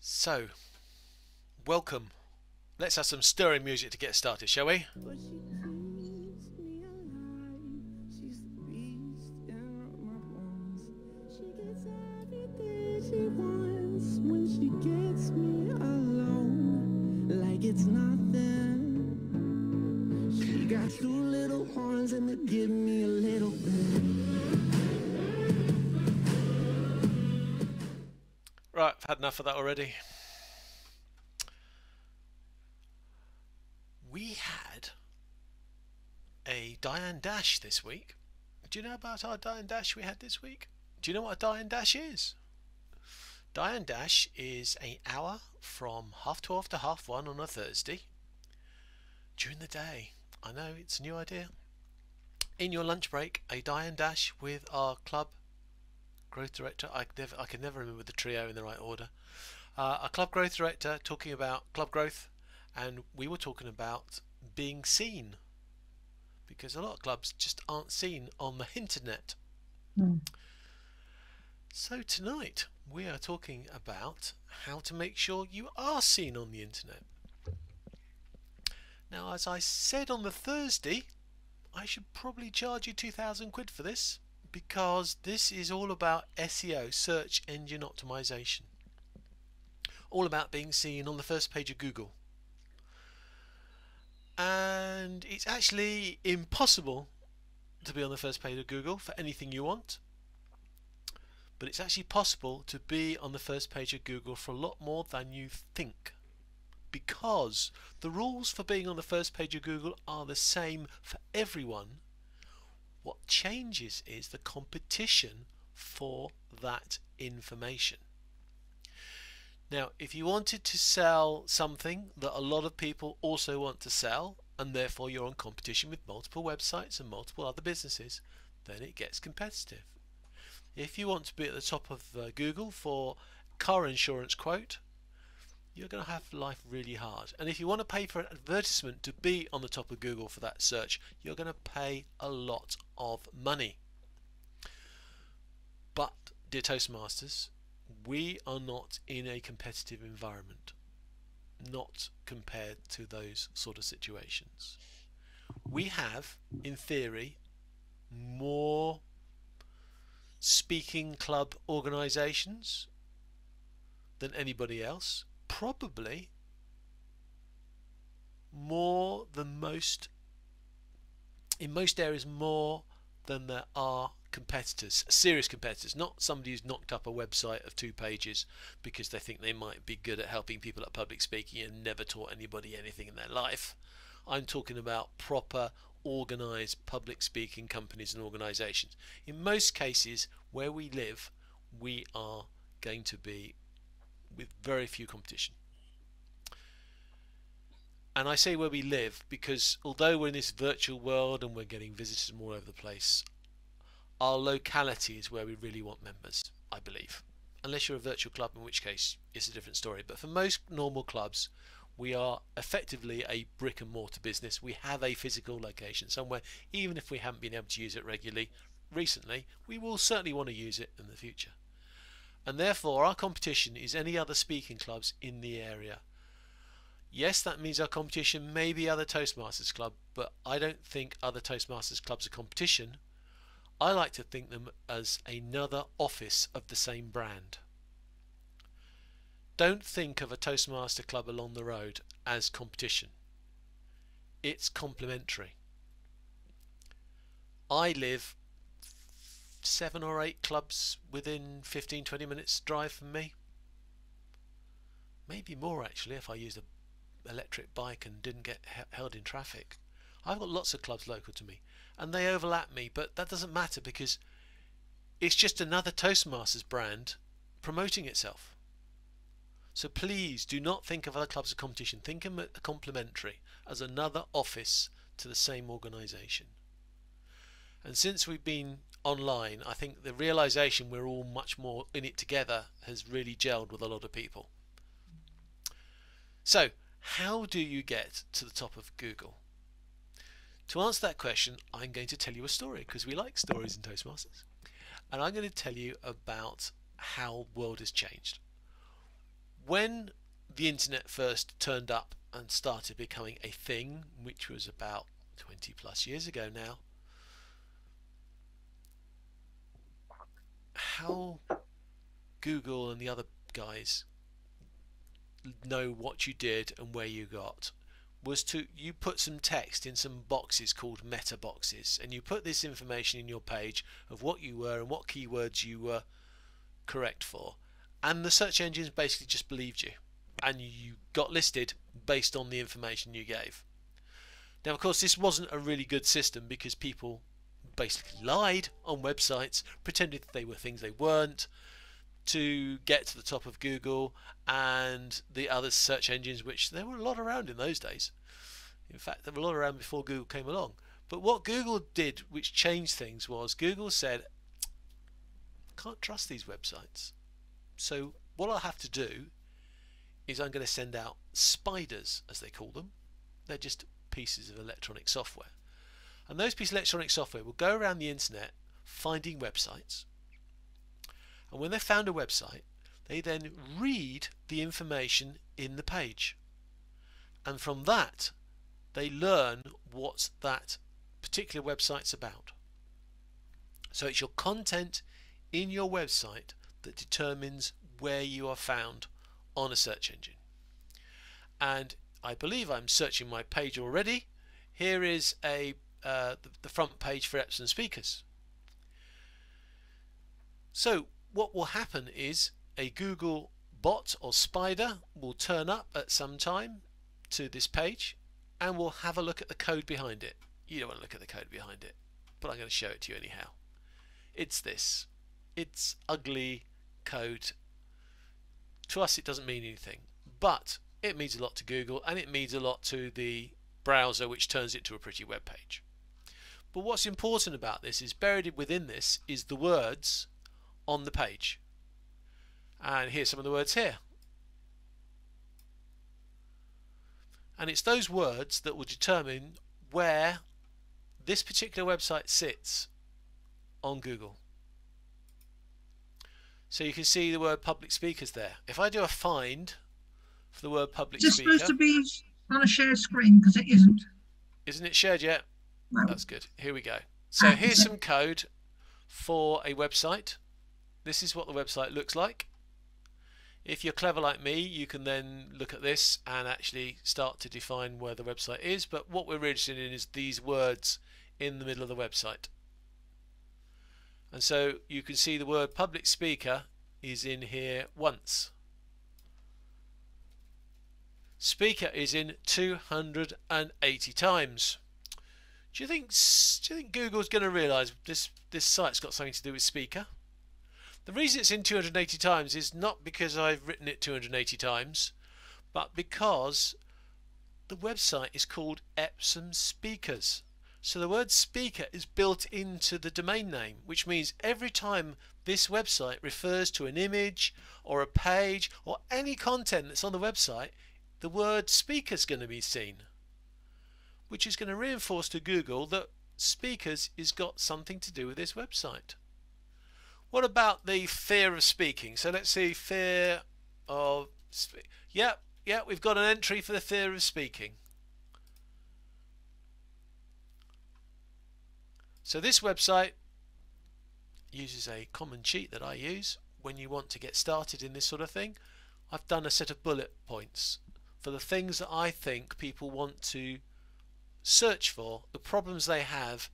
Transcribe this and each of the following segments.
So, welcome. Let's have some stirring music to get started, shall we? It's nothing. She got two little horns and they give me a little Right, I've had enough of that already. We had a Diane Dash this week. Do you know about our Diane Dash we had this week? Do you know what a Diane Dash is? Diane Dash is an hour from half twelve to half one on a Thursday during the day. I know it's a new idea. In your lunch break, a Diane Dash with our club growth director. I never, I can never remember the trio in the right order. Uh, a club growth director talking about club growth, and we were talking about being seen because a lot of clubs just aren't seen on the internet. So tonight we are talking about how to make sure you are seen on the internet. Now, as I said on the Thursday, I should probably charge you 2,000 quid for this because this is all about SEO, search engine optimization. All about being seen on the first page of Google. And it's actually impossible to be on the first page of Google for anything you want. But it's actually possible to be on the first page of Google for a lot more than you think. Because the rules for being on the first page of Google are the same for everyone what changes is the competition for that information. Now, if you wanted to sell something that a lot of people also want to sell, and therefore you're on competition with multiple websites and multiple other businesses, then it gets competitive. If you want to be at the top of uh, Google for car insurance quote, you're going to have life really hard. And if you want to pay for an advertisement to be on the top of Google for that search, you're going to pay a lot of money. But, dear Toastmasters, we are not in a competitive environment, not compared to those sort of situations. We have, in theory, more speaking club organizations than anybody else probably more than most in most areas more than there are competitors serious competitors not somebody who's knocked up a website of two pages because they think they might be good at helping people at public speaking and never taught anybody anything in their life. I'm talking about proper organized public speaking companies and organizations. In most cases where we live we are going to be with very few competition. And I say where we live because although we're in this virtual world and we're getting visitors from all over the place, our locality is where we really want members, I believe. Unless you're a virtual club, in which case it's a different story. But for most normal clubs, we are effectively a brick and mortar business. We have a physical location somewhere, even if we haven't been able to use it regularly recently, we will certainly want to use it in the future and therefore our competition is any other speaking clubs in the area. Yes, that means our competition may be other Toastmasters club, but I don't think other Toastmasters clubs are competition. I like to think them as another office of the same brand. Don't think of a Toastmaster club along the road as competition. It's complementary. I live seven or eight clubs within 15 20 minutes drive from me. Maybe more actually if I used an electric bike and didn't get held in traffic. I've got lots of clubs local to me and they overlap me but that doesn't matter because it's just another Toastmasters brand promoting itself. So please do not think of other clubs as competition. Think of them as complementary as another office to the same organisation and since we've been online, I think the realization we're all much more in it together has really gelled with a lot of people. So, how do you get to the top of Google? To answer that question, I'm going to tell you a story because we like stories in Toastmasters. And I'm going to tell you about how world has changed. when the internet first turned up and started becoming a thing, which was about 20 plus years ago now, how Google and the other guys know what you did and where you got was to you put some text in some boxes called meta boxes and you put this information in your page of what you were and what keywords you were correct for. And the search engines basically just believed you. And you got listed based on the information you gave. Now of course this wasn't a really good system because people basically lied on websites pretended they were things they weren't to get to the top of Google and the other search engines, which there were a lot around in those days. In fact, there were a lot around before Google came along. But what Google did, which changed things, was Google said, can't trust these websites. So what I'll have to do is I'm going to send out spiders, as they call them. They're just pieces of electronic software. And those pieces of electronic software will go around the internet finding websites and when they found a website, they then read the information in the page. And from that, they learn what that particular website's about. So it's your content in your website that determines where you are found on a search engine. And I believe I'm searching my page already. Here is a uh, the, the front page for Epsom speakers. So what will happen is a Google bot or spider will turn up at some time to this page and we'll have a look at the code behind it. You don't want to look at the code behind it, but I'm going to show it to you anyhow. It's this. It's ugly code. To us it doesn't mean anything, but it means a lot to Google and it means a lot to the browser which turns it to a pretty web page. But what's important about this is buried within this is the words on the page. And here's some of the words here. And it's those words that will determine where this particular website sits on Google. So you can see the word public speakers there. If I do a find for the word public Is speaker, supposed to be on a share screen? Because it isn't. isn't it shared yet? That's good. Here we go. So Ah, here's some code for a website. This is what the website looks like. If you're clever like me, you can then look at this and actually start to define where the website is. But what we're interested in is these words in the middle of the website. And so you can see the word public speaker is in here once. Speaker is in 280 times. Do you think do you think Google's going to realise this this site's got something to do with speaker? The reason it's in 280 times is not because I've written it 280 times, but because the website is called Epsom Speakers. So the word speaker is built into the domain name, which means every time this website refers to an image or a page or any content that's on the website, the word speaker is going to be seen which is going to reinforce to Google that speakers is got something to do with this website. What about the fear of speaking? So let's see, fear of. Spe- yeah, yeah, we've got an entry for the fear of speaking. So this website uses a common cheat that I use when you want to get started in this sort of thing. I've done a set of bullet points for the things that I think people want to search for, the problems they have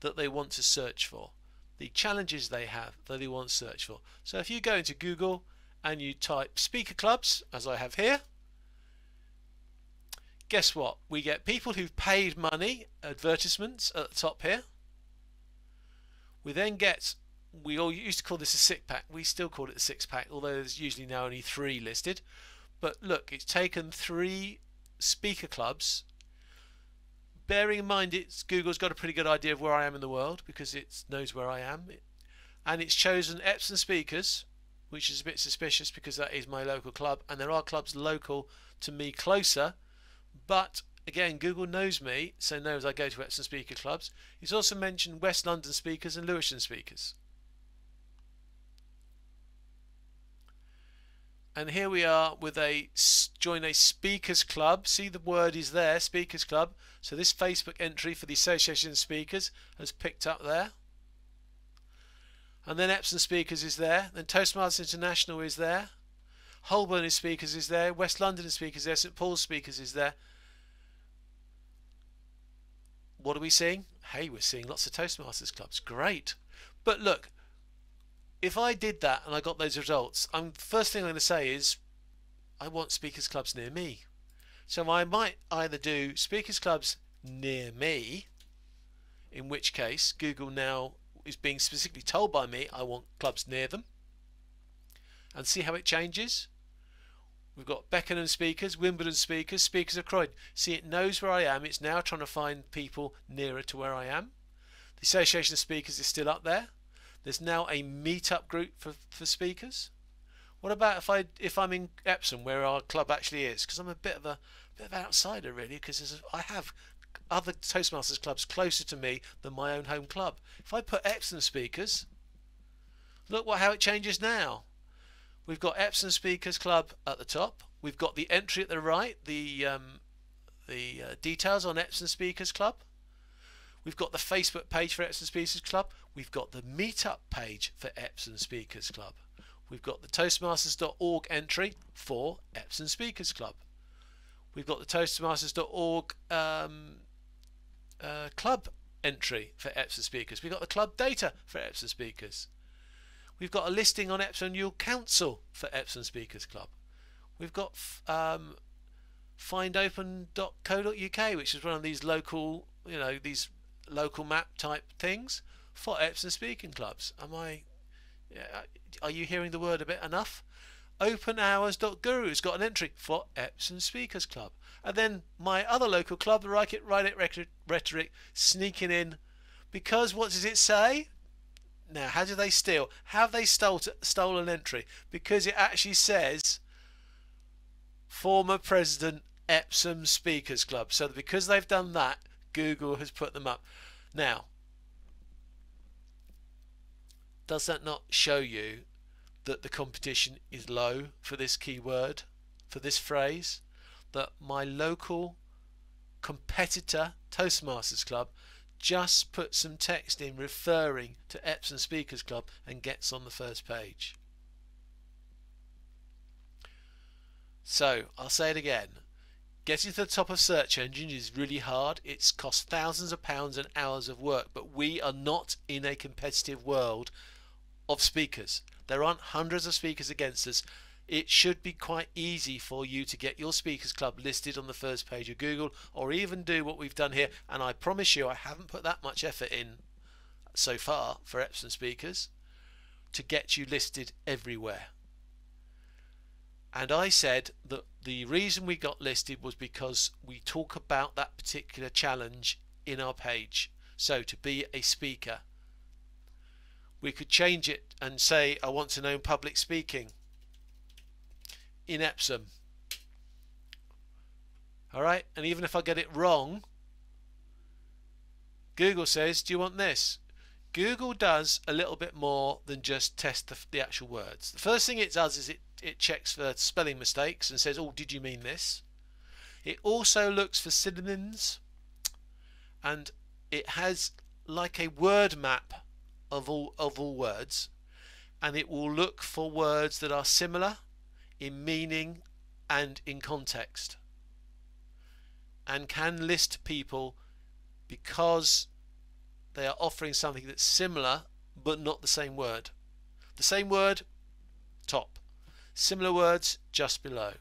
that they want to search for, the challenges they have that they want to search for. So if you go into Google and you type speaker clubs, as I have here, guess what? We get people who've paid money, advertisements at the top here. We then get, we all used to call this a six pack, we still call it a six pack, although there's usually now only three listed. But look, it's taken three speaker clubs bearing in mind it's Google's got a pretty good idea of where I am in the world because it knows where I am. And it's chosen Epsom speakers which is a bit suspicious because that is my local club and there are clubs local to me closer. But again Google knows me so knows I go to Epsom speaker clubs. It's also mentioned West London speakers and Lewisham speakers and here we are with a join a speakers club. See the word is there speakers club. So this Facebook entry for the Association of Speakers has picked up there. And then Epsom Speakers is there. Then Toastmasters International is there. Holborn Speakers is there. West London Speakers is there. St Paul's Speakers is there. What are we seeing? Hey we're seeing lots of Toastmasters clubs. Great. But look if I did that and I got those results, I'm first thing I'm going to say is I want speakers clubs near me. So I might either do speakers clubs near me, in which case Google now is being specifically told by me I want clubs near them, and see how it changes. We've got Beckenham speakers, Wimbledon speakers, speakers of Croydon. See, it knows where I am. It's now trying to find people nearer to where I am. The Association of Speakers is still up there. There's now a meetup group for, for speakers. What about if I if I'm in Epsom where our club actually is? Because I'm a bit of a bit of an outsider really. Because I have other Toastmasters clubs closer to me than my own home club. If I put Epsom speakers, look what how it changes now. We've got Epsom Speakers Club at the top. We've got the entry at the right, the um, the uh, details on Epsom Speakers Club. We've got the Facebook page for Epsom Speakers Club. We've got the meetup page for Epsom Speakers Club. We've got the Toastmasters.org entry for Epsom Speakers Club. We've got the Toastmasters.org um, uh, club entry for Epsom Speakers. We've got the club data for Epsom Speakers. We've got a listing on Epsom Youth Council for Epsom Speakers Club. We've got um, findopen.co.uk, which is one of these local, you know, these local map type things for Epsom uh, speaking clubs. Am I? Are you hearing the word a bit enough? OpenHours.guru has got an entry for Epsom Speakers Club. And then my other local club, the Write It, It Rhetoric, sneaking in because what does it say? Now, how do they steal? Have they stole stolen entry? Because it actually says former president Epsom Speakers Club. So because they've done that, Google has put them up. Now, does that not show you that the competition is low for this keyword, for this phrase? That my local competitor, Toastmasters Club, just put some text in referring to Epsom Speakers Club and gets on the first page. So, I'll say it again. Getting to the top of search engines is really hard. It's cost thousands of pounds and hours of work, but we are not in a competitive world of speakers. There aren't hundreds of speakers against us. It should be quite easy for you to get your speakers club listed on the first page of Google or even do what we've done here. And I promise you, I haven't put that much effort in so far for Epsom speakers to get you listed everywhere. And I said that the reason we got listed was because we talk about that particular challenge in our page. So to be a speaker, we could change it and say, I want to know public speaking in Epsom. Alright, and even if I get it wrong, Google says, Do you want this? Google does a little bit more than just test the, the actual words. The first thing it does is it it checks for spelling mistakes and says, oh, did you mean this? It also looks for synonyms and it has like a word map of all, of all words and it will look for words that are similar in meaning and in context and can list people because they are offering something that's similar but not the same word. The same word, top. Similar words just below.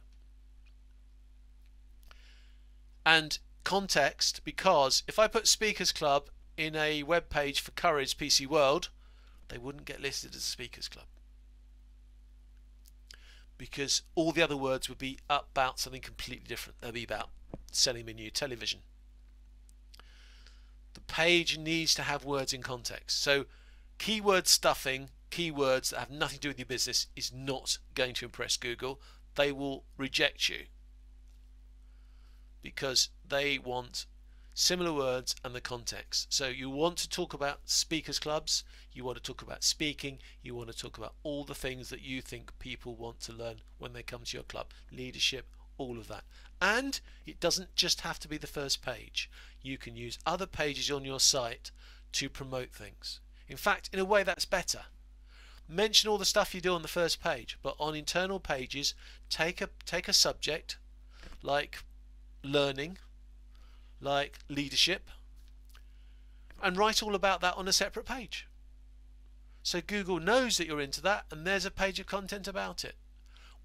And context because if I put Speakers Club in a web page for Currys PC World, they wouldn't get listed as a Speakers Club. Because all the other words would be about something completely different. They'll be about selling me new television. The page needs to have words in context. So keyword stuffing keywords that have nothing to do with your business is not going to impress Google. They will reject you because they want similar words and the context. So you want to talk about speakers clubs, you want to talk about speaking, you want to talk about all the things that you think people want to learn when they come to your club, leadership, all of that. And it doesn't just have to be the first page. You can use other pages on your site to promote things. In fact, in a way that's better. Mention all the stuff you do on the first page, but on internal pages, take a take a subject like learning, like leadership, and write all about that on a separate page. So Google knows that you're into that, and there's a page of content about it.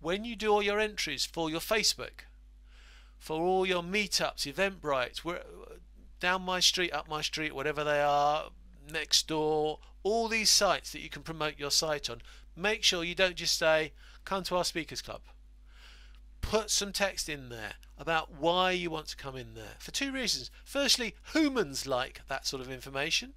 When you do all your entries for your Facebook, for all your meetups, Eventbrite, where, down my street, up my street, whatever they are, next door, all these sites that you can promote your site on, make sure you don't just say, come to our speakers club. Put some text in there about why you want to come in there for two reasons. Firstly, humans like that sort of information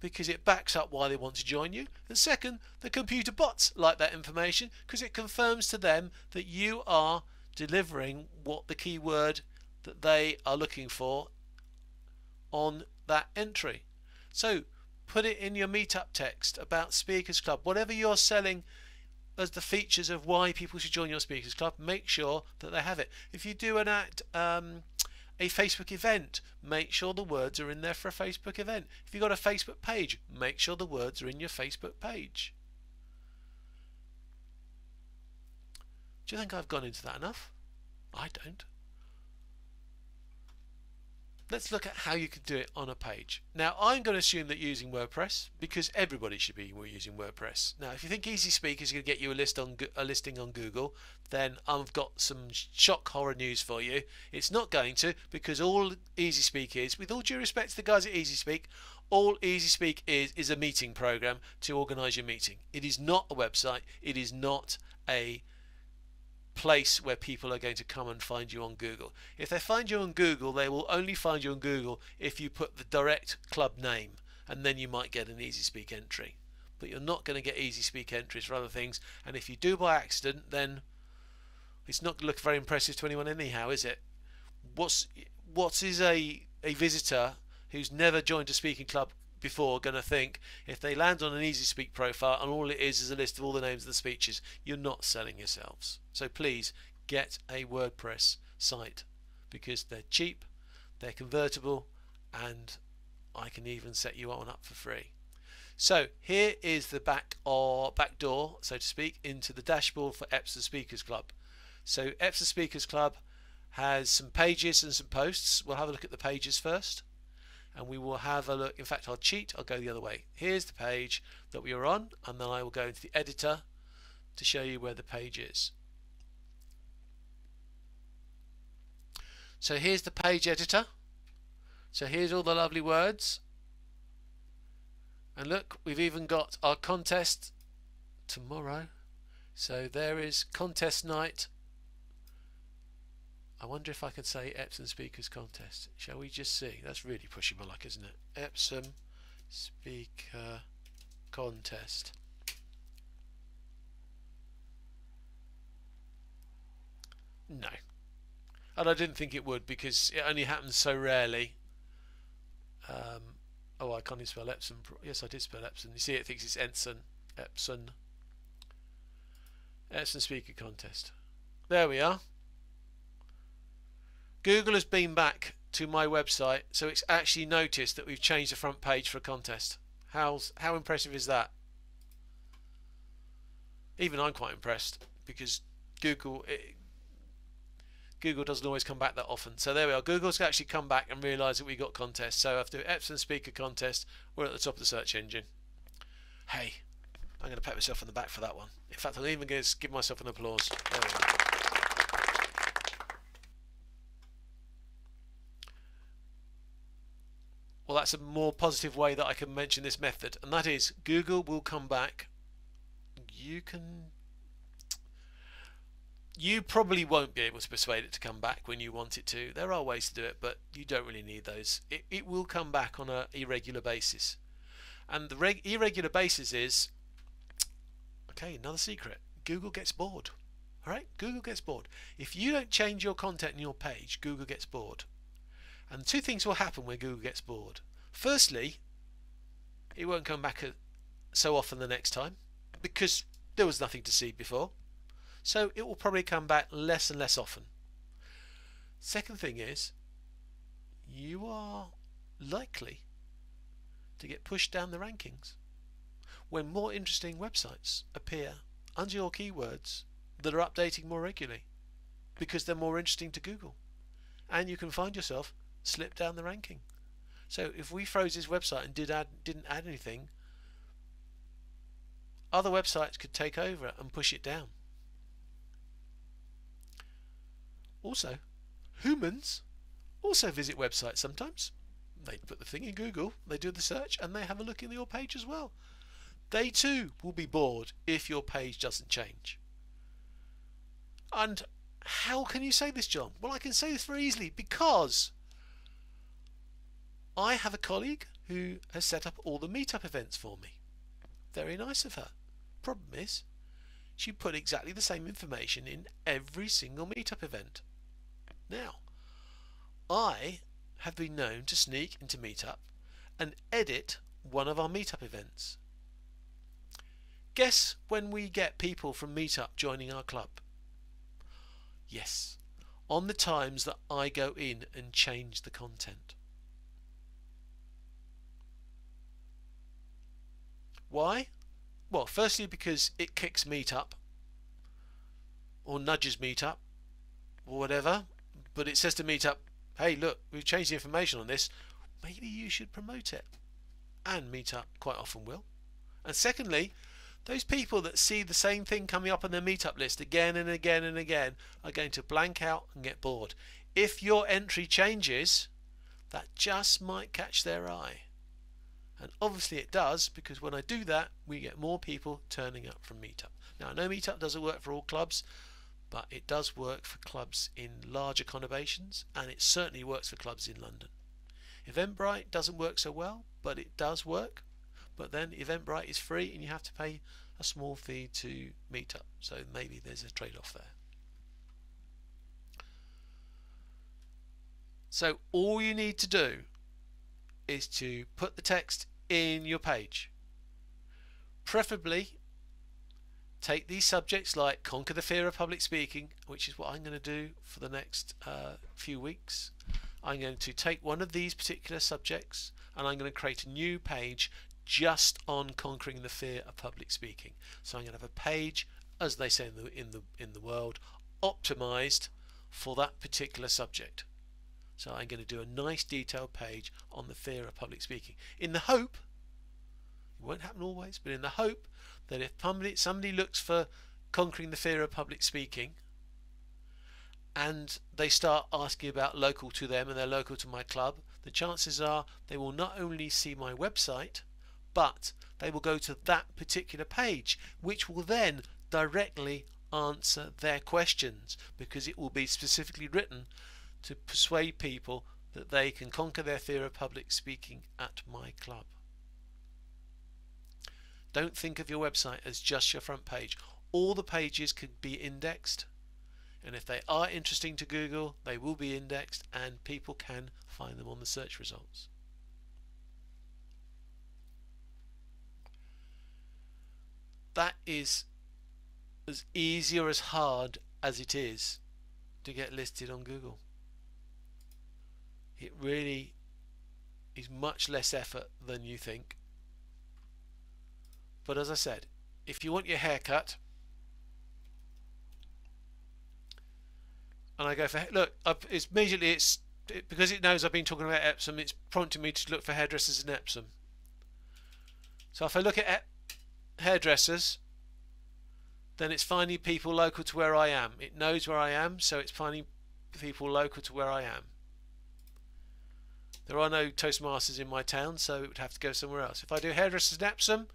because it backs up why they want to join you. And second, the computer bots like that information because it confirms to them that you are delivering what the keyword that they are looking for on that entry. So put it in your meetup text about Speakers Club. Whatever you're selling as the features of why people should join your Speakers Club, make sure that they have it. If you do an act, um, a Facebook event, make sure the words are in there for a Facebook event. If you've got a Facebook page, make sure the words are in your Facebook page. Do you think I've gone into that enough? I don't. Let's look at how you could do it on a page. Now, I'm going to assume that you're using WordPress because everybody should be using WordPress. Now, if you think Easy Speak is going to get you a list on a listing on Google, then I've got some shock horror news for you. It's not going to because all Easy Speak is, with all due respect to the guys at Easy Speak, all Easy Speak is is a meeting program to organise your meeting. It is not a website. It is not a place where people are going to come and find you on Google. If they find you on Google, they will only find you on Google if you put the direct club name, and then you might get an Easy Speak entry. But you're not going to get Easy Speak entries for other things, and if you do by accident, then it's not going to look very impressive to anyone anyhow, is it? What's what is a a visitor who's never joined a speaking club before going to think if they land on an Easy Speak profile and all it is is a list of all the names of the speeches, you're not selling yourselves. So please get a WordPress site because they're cheap, they're convertible, and I can even set you on up for free. So here is the back or back door, so to speak, into the dashboard for Epsom Speakers Club. So Epsom Speakers Club has some pages and some posts. We'll have a look at the pages first and we will have a look. In fact, I'll cheat. I'll go the other way. Here's the page that we are on, and then I will go into the editor to show you where the page is. So here's the page editor. So here's all the lovely words. And look, we've even got our contest tomorrow. So there is contest night I wonder if I could say Epsom Speakers Contest. Shall we just see? That's really pushing my luck, isn't it? Epsom Speaker Contest. No. And I didn't think it would because it only happens so rarely. Um, oh, I can't even spell Epsom. Yes, I did spell Epsom. You see, it thinks it's Ensign. Epsom. Epsom Speaker Contest. There we are. Google has been back to my website, so it's actually noticed that we've changed the front page for a contest. How's, how impressive is that? Even I'm quite impressed because Google it, Google doesn't always come back that often. So there we are. Google's actually come back and realised that we got contests. So after Epsom Speaker Contest, we're at the top of the search engine. Hey, I'm going to pat myself on the back for that one. In fact, I'm even going to give myself an applause. Well that's a more positive way that I can mention this method and that is Google will come back. You can you probably won't be able to persuade it to come back when you want it to. There are ways to do it but you don't really need those. It, it will come back on a irregular basis. And the reg- irregular basis is okay another secret. Google gets bored. Alright Google gets bored. If you don't change your content in your page Google gets bored And two things will happen when Google gets bored. Firstly, it won't come back so often the next time because there was nothing to see before. So it will probably come back less and less often. Second thing is, you are likely to get pushed down the rankings when more interesting websites appear under your keywords that are updating more regularly because they're more interesting to Google. And you can find yourself slip down the ranking. So if we froze his website and did add, didn't add anything, other websites could take over and push it down. Also, humans also visit websites sometimes. They put the thing in Google, they do the search, and they have a look in your page as well. They too will be bored if your page doesn't change. And how can you say this, John? Well, I can say this very easily because I have a colleague who has set up all the meetup events for me. Very nice of her. Problem is, she put exactly the same information in every single meetup event. Now, I have been known to sneak into Meetup and edit one of our Meetup events. Guess when we get people from Meetup joining our club? Yes, on the times that I go in and change the content. Why? Well, firstly because it kicks Meetup or nudges Meetup or whatever, but it says to Meetup, hey, look, we've changed the information on this. Maybe you should promote it. And Meetup quite often will. And secondly, those people that see the same thing coming up on their meetup list again and again and again are going to blank out and get bored. If your entry changes, that just might catch their eye. And obviously it does because when I do that, we get more people turning up from Meetup. Now I know Meetup doesn't work for all clubs, but it does work for clubs in larger conurbations and it certainly works for clubs in London. Eventbrite doesn't work so well, but it does work. But then Eventbrite is free and you have to pay a small fee to Meetup. So maybe there's a trade off there. So all you need to do is to put the text in your page. Preferably take these subjects like conquer the fear of public speaking, which is what I'm going to do for the next uh, few weeks. I'm going to take one of these particular subjects and I'm going to create a new page just on conquering the fear of public speaking. So I'm going to have a page, as they say in the in the in the world, optimized for that particular subject. So I'm going to do a nice detailed page on the fear of public speaking, in the hope it won't happen always, but in the hope that if somebody looks for conquering the fear of public speaking and they start asking about local to them and they're local to my club, the chances are they will not only see my website but they will go to that particular page, which will then directly answer their questions because it will be specifically written to persuade people that they can conquer their fear of public speaking at my club. Don't think of your website as just your front page. All the pages could be indexed, and if they are interesting to Google, they will be indexed and people can find them on the search results. that is as easy or as hard as it is to get listed on Google. It really is much less effort than you think. But as I said, if you want your hair cut, and I go for look, it's immediately it's it, because it knows I've been talking about Epsom. It's prompting me to look for hairdressers in Epsom. So if I look at hairdressers, then it's finding people local to where I am. It knows where I am, so it's finding people local to where I am. There are no Toastmasters in my town, so it would have to go somewhere else. If I do hairdressers in Epsom,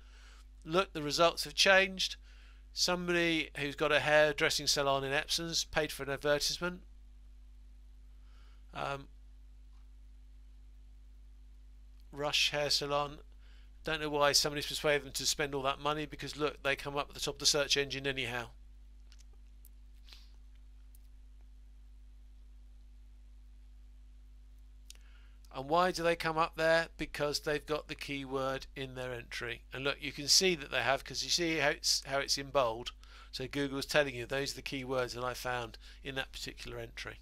look, the results have changed. Somebody who's got a hairdressing salon in Epsom's paid for an advertisement. Um, Rush Hair Salon don't know why somebody's persuaded them to spend all that money because look, they come up at the top of the search engine anyhow. And why do they come up there? Because they've got the keyword in their entry. And look, you can see that they have because you see how it's how it's in bold. So Google's telling you those are the keywords that I found in that particular entry.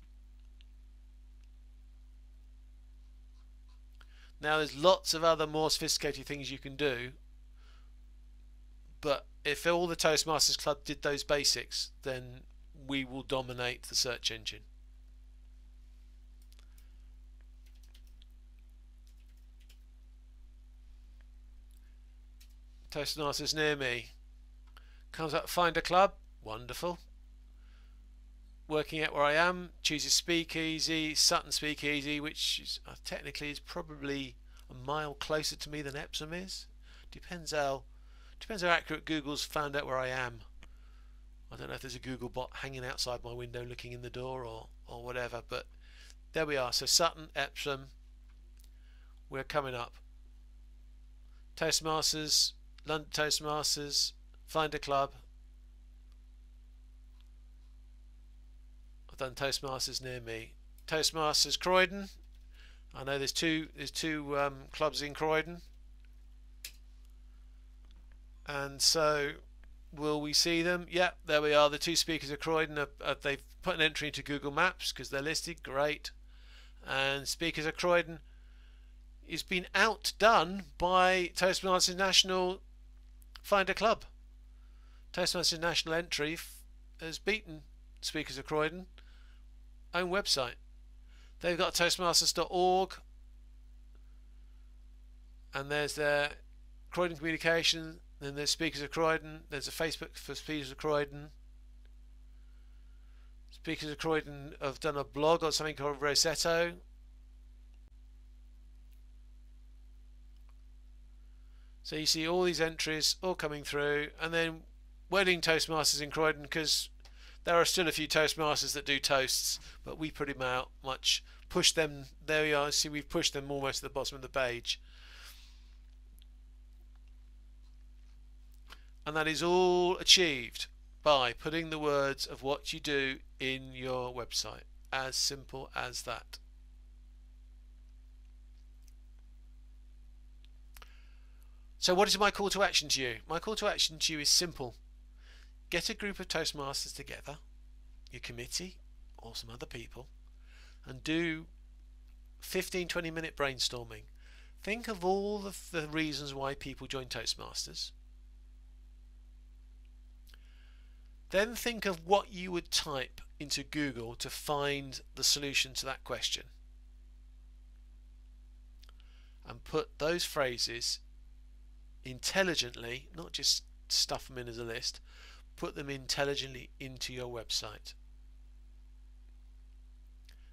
Now there's lots of other more sophisticated things you can do, but if all the Toastmasters Club did those basics, then we will dominate the search engine. Toastmasters near me. Comes up, find a club. Wonderful. Working out where I am. Chooses Speakeasy, Sutton Speakeasy, which is, uh, technically is probably a mile closer to me than Epsom is. Depends how depends how accurate Google's found out where I am. I don't know if there's a Google bot hanging outside my window looking in the door or, or whatever, but there we are. So Sutton, Epsom, we're coming up. Toastmasters, London Toastmasters, find a club. I've done Toastmasters near me. Toastmasters Croydon. I know there's two there's two um, clubs in Croydon. And so will we see them? Yep, there we are. The two speakers of Croydon, are, are, they've put an entry into Google Maps because they're listed. Great. And speakers of Croydon is been outdone by Toastmasters National Find a Club. Toastmasters National entry has beaten Speakers of Croydon own website. They've got toastmasters.org and there's their Croydon Communication then there's Speakers of Croydon. There's a Facebook for Speakers of Croydon. Speakers of Croydon have done a blog on something called Rosetto. So you see all these entries all coming through, and then wedding Toastmasters in Croydon because there are still a few Toastmasters that do toasts, but we pretty much push them. There we are. See, we've pushed them almost to the bottom of the page. And that is all achieved by putting the words of what you do in your website. As simple as that. So what is my call to action to you? My call to action to you is simple. Get a group of Toastmasters together, your committee or some other people, and do 15 20 minute brainstorming. Think of all the, the reasons why people join Toastmasters Then think of what you would type into Google to find the solution to that question. And put those phrases intelligently, not just stuff them in as a list, put them intelligently into your website.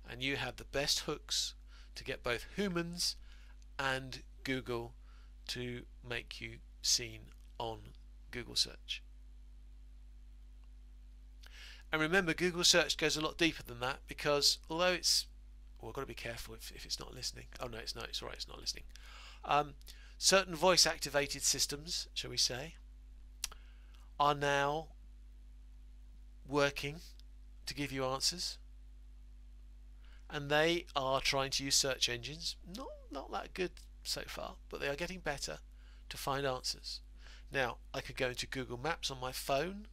And you have the best hooks to get both humans and Google to make you seen on Google search. And remember, Google search goes a lot deeper than that because although it's, well, I've got to be careful if, if it's not listening. Oh no, it's not. It's all right. It's not listening. Um, certain voice-activated systems, shall we say, are now working to give you answers, and they are trying to use search engines. Not not that good so far, but they are getting better to find answers. Now, I could go into Google Maps on my phone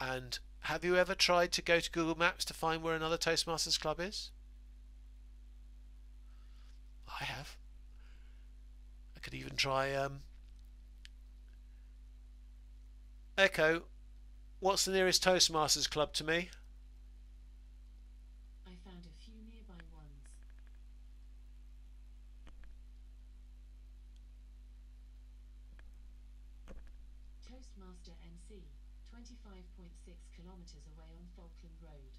and have you ever tried to go to Google Maps to find where another Toastmasters club is? I have. I could even try um, Echo. What's the nearest Toastmasters club to me? I found a few nearby ones. Toastmaster MC, 25.6 kilometers away on Falkland Road.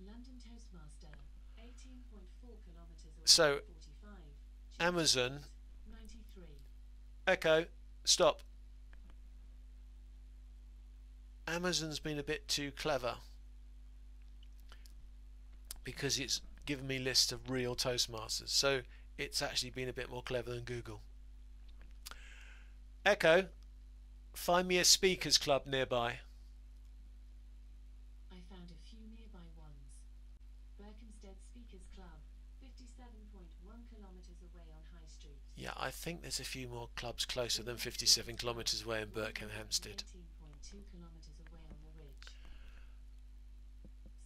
London Toastmaster, 18.4 kilometers away So, on 45. Amazon. 93. Echo, stop. Amazon's been a bit too clever because it's given me lists of real Toastmasters. So it's actually been a bit more clever than Google. Echo, find me a speakers club nearby. I found a few nearby ones. Berkhamsted Speakers Club, Yeah, I think there's a few more clubs closer than 57 kilometres away in Birkenhampstead. 18.2 kilometres away on the ridge.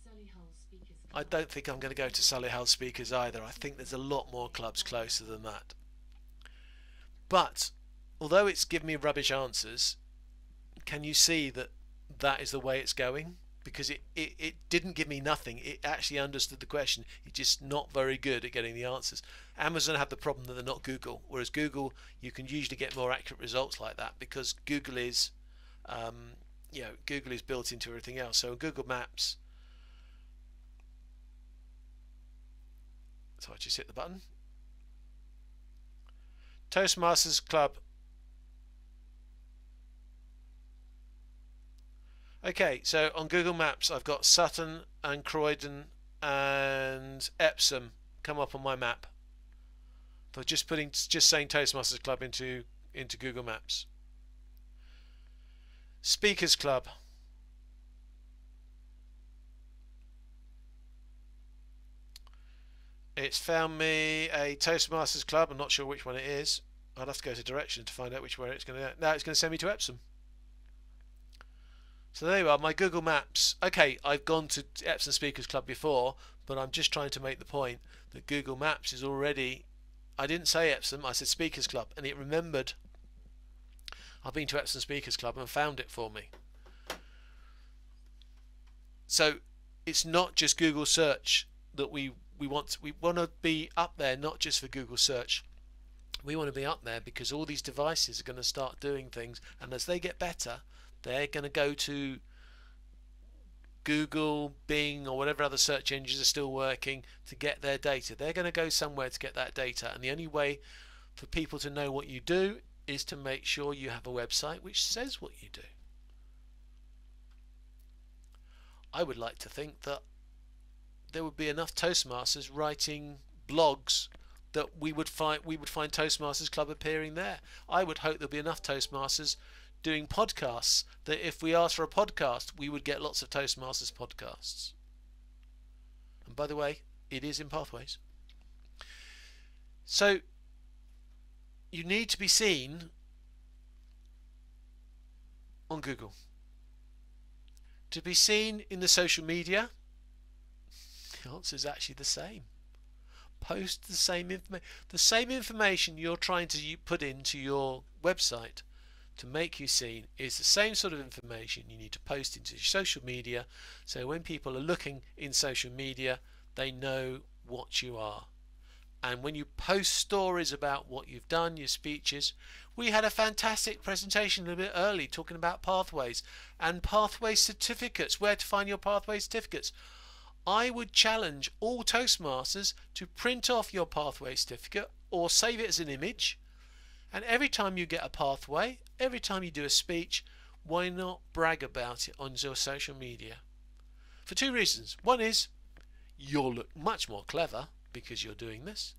Solihull Speakers I don't think I'm going to go to Solihull Speakers either. I think there's a lot more clubs closer than that. But although it's given me rubbish answers, can you see that that is the way it's going? Because it, it, it didn't give me nothing. It actually understood the question. It's just not very good at getting the answers. Amazon have the problem that they're not Google, whereas Google you can usually get more accurate results like that because Google is, um, you know, Google is built into everything else. So Google Maps. So I just hit the button. Toastmasters Club. Okay, so on Google Maps, I've got Sutton and Croydon and Epsom come up on my map. So just putting, just saying Toastmasters Club into into Google Maps. Speakers Club. It's found me a Toastmasters Club. I'm not sure which one it is. I'd have to go to direction to find out which way it's going to. Now it's going to send me to Epsom. So there you are, my Google Maps. Okay, I've gone to Epsom Speakers Club before, but I'm just trying to make the point that Google Maps is already. I didn't say Epsom, I said Speakers Club, and it remembered. I've been to Epsom Speakers Club and found it for me. So it's not just Google search that we we want to, we want to be up there not just for Google search we want to be up there because all these devices are going to start doing things and as they get better they're going to go to Google, Bing or whatever other search engines are still working to get their data they're going to go somewhere to get that data and the only way for people to know what you do is to make sure you have a website which says what you do I would like to think that there would be enough Toastmasters writing blogs that we would find we would find Toastmasters Club appearing there. I would hope there'll be enough Toastmasters doing podcasts that if we asked for a podcast, we would get lots of Toastmasters podcasts. And by the way, it is in Pathways. So you need to be seen on Google. To be seen in the social media, the answer is actually the same. Post the same information. The same information you're trying to put into your website to make you seen is the same sort of information you need to post into your social media. So when people are looking in social media, they know what you are. And when you post stories about what you've done, your speeches, we had a fantastic presentation a little bit early talking about pathways and pathway certificates, where to find your pathway certificates. I would challenge all Toastmasters to print off your pathway certificate or save it as an image. And every time you get a pathway, every time you do a speech, why not brag about it on your social media? For two reasons. One is you'll look much more clever because you're doing this.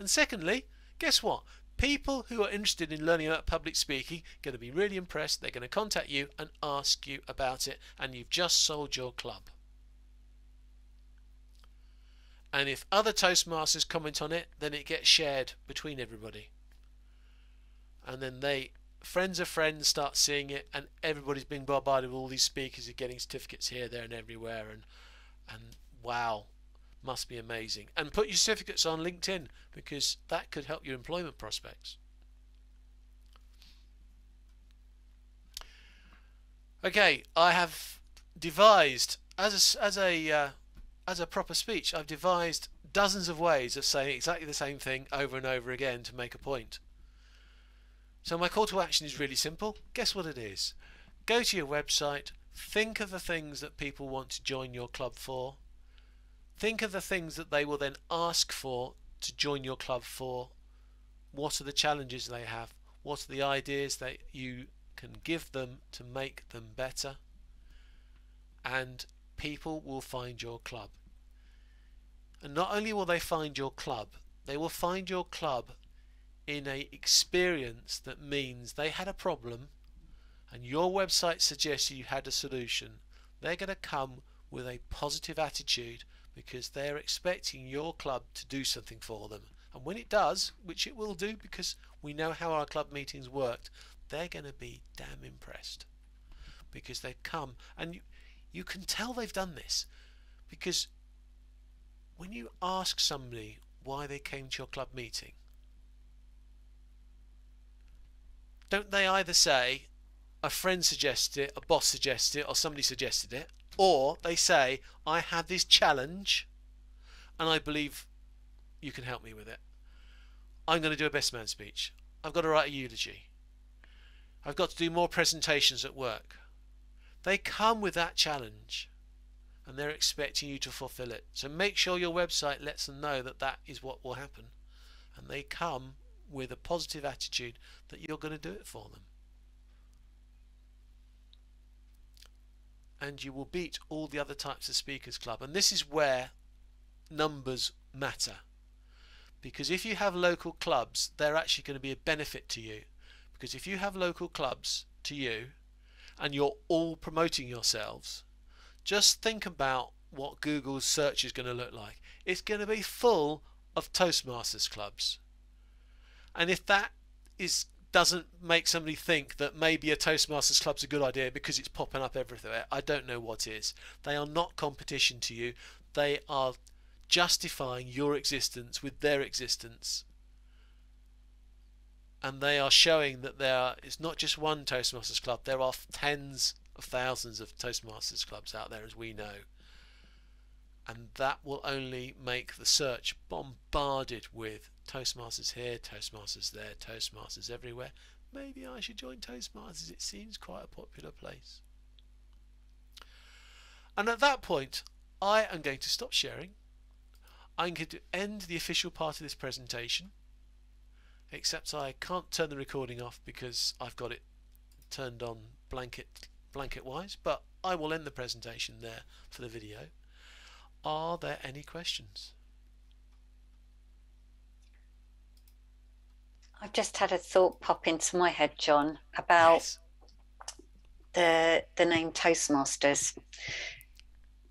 And secondly, guess what? People who are interested in learning about public speaking are going to be really impressed. They're going to contact you and ask you about it, and you've just sold your club. And if other Toastmasters comment on it, then it gets shared between everybody. And then they, friends of friends, start seeing it, and everybody's being bombarded with all these speakers are getting certificates here, there, and everywhere. And and wow, must be amazing. And put your certificates on LinkedIn because that could help your employment prospects. Okay, I have devised as a, as a uh, as a proper speech. I've devised dozens of ways of saying exactly the same thing over and over again to make a point. So my call to action is really simple. Guess what it is? Go to your website, think of the things that people want to join your club for. Think of the things that they will then ask for to join your club for. What are the challenges they have? What are the ideas that you can give them to make them better? And people will find your club. And not only will they find your club, they will find your club in a experience that means they had a problem and your website suggests you had a solution. They're going to come with a positive attitude because they're expecting your club to do something for them And when it does, which it will do because we know how our club meetings worked, they're going to be damn impressed because they've come and you, you can tell they've done this because when you ask somebody why they came to your club meeting, don't they either say a friend suggested it, a boss suggested it, or somebody suggested it, or they say I had this challenge and I believe you can help me with it. I'm going to do a best man speech. I've got to write a eulogy. I've got to do more presentations at work. They come with that challenge and they're expecting you to fulfill it. So make sure your website lets them know that that is what will happen. And they come with a positive attitude that you're going to do it for them. And you will beat all the other types of speakers club. And this is where numbers matter. Because if you have local clubs, they're actually going to be a benefit to you. Because if you have local clubs to you and you're all promoting yourselves, just think about what Google's search is going to look like. It's going to be full of Toastmasters clubs. And if that is doesn't make somebody think that maybe a Toastmasters club's a good idea because it's popping up everywhere, I don't know what is. They are not competition to you. They are justifying your existence with their existence. And they are showing that there are, it's not just one Toastmasters club, there are tens of thousands of Toastmasters clubs out there, as we know. And that will only make the search bombarded with Toastmasters here, Toastmasters there, Toastmasters everywhere. Maybe I should join Toastmasters, it seems quite a popular place. And at that point, I am going to stop sharing I'm going to end the official part of this presentation except I can't turn the recording off because I've got it turned on blanket blanket wise but I will end the presentation there for the video are there any questions I've just had a thought pop into my head John about yes. the the name Toastmasters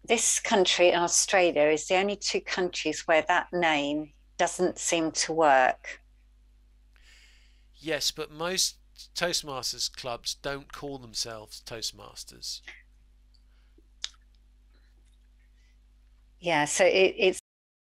this country and Australia is the only two countries where that name doesn't seem to work. yes but most Toastmasters clubs don't call themselves Toastmasters Yeah, so it, it's